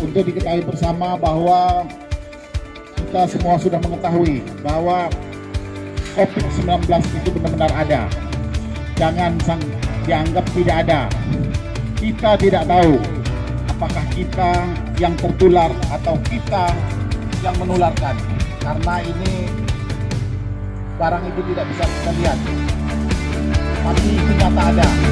untuk diketahui bersama bahwa kita semua sudah mengetahui bahwa COVID-19 itu benar-benar ada. Jangan sang dianggap tidak ada. Kita tidak tahu apakah kita yang tertular atau kita yang menularkan. Karena ini barang itu tidak bisa kita lihat. Tapi itu nyata ada.